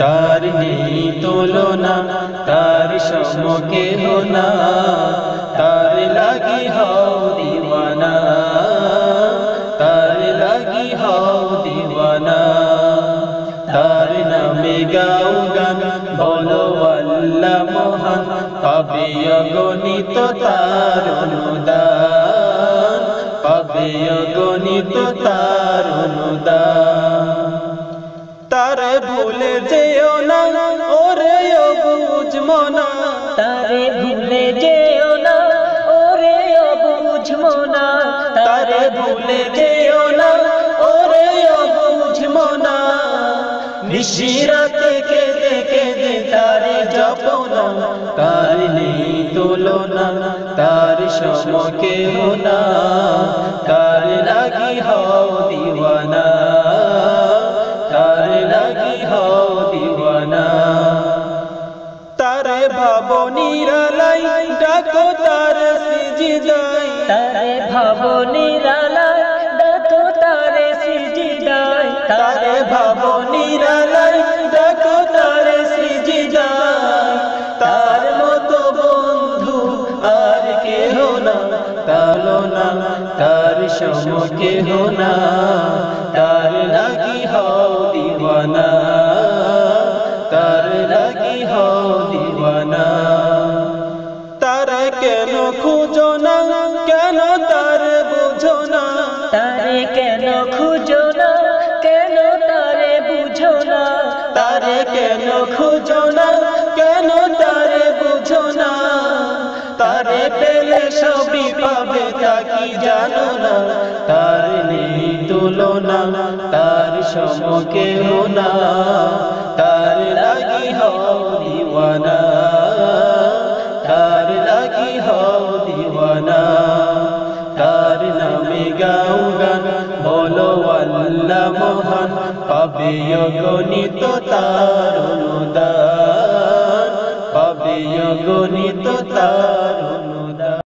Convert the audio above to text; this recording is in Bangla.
তার নেই তুলনা, তার সমকে হোনা, তার লাগি হও দিওয়ানা, তার লাগি হও দিওয়ানা। তার নামে গাও গান, বলো আল্লাহ মহান পাবে অগণিত তার অনুদান পাবে অগণিত তার অনুদান। তারে ভুলে যেও না ওরে ও বুঝমো না তারে ভুলে যেও না ওরে বুঝমো না তারে ভুলে যেও না নিশিরাতে কেঁদে কেঁদে তারে জপনা তার নেই তুলনা তার সমকে হোনা তার লাগি হও দিওয়ানা তার লাগি হও দিওয়ানা। তারে ভাব নিরালাই ডাকো তার সিজিদাই তারে ভাব ডাকো তারে সিজিদাই তারে ভাব নিরালাই তার সম কেহ না তার লাগি হও দিওয়ানা তার লাগি হও দিওয়ানা। তার কেন খুঁজো না কেন তার বুঝো না? তারে কেন খুঁজো না কেন তারে বুঝো না? তারে কেন খুঁজো না সবই পাবে তা কি জানো না? তার নেই তুলনা, তার সমকে হোনা তার লাগি হও দিওয়ানা, তার লাগি হও দিওয়ানা। তার নামে গাও গান, বলো আল্লাহ মহান, পাবে অগণিত তার অনুদান, পাবে অগণিত তার